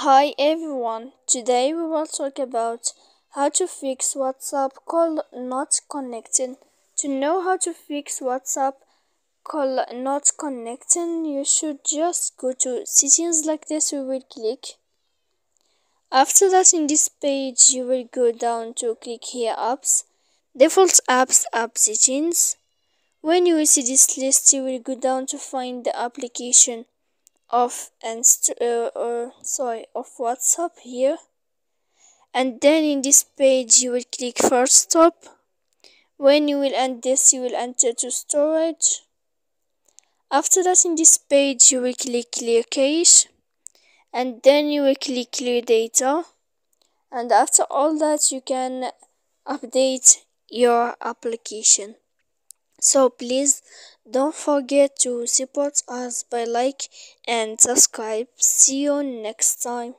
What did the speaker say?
Hi everyone, today we will talk about how to fix WhatsApp call not connecting. To know how to fix WhatsApp call not connecting, you should just go to settings like this, we will click. After that in this page, you will go down to click here apps, default apps, app settings. When you will see this list, you will go down to find the application of and uh, uh, sorry of whatsapp here. And then in this page you will click first stop. When you will end this you will enter to storage. After that in this page you will click clear cache and then you will click clear data. And after all that you can update your application. So please don't forget to support us by like and subscribe. See you next time.